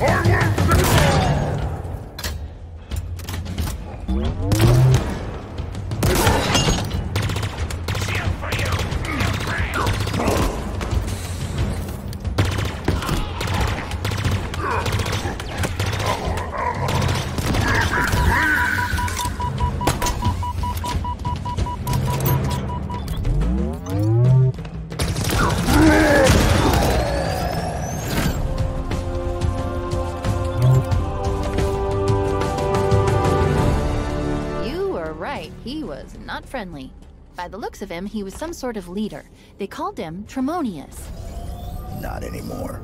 I will finish. He was not friendly. By the looks of him, he was some sort of leader. They called him Tremonius. Not anymore.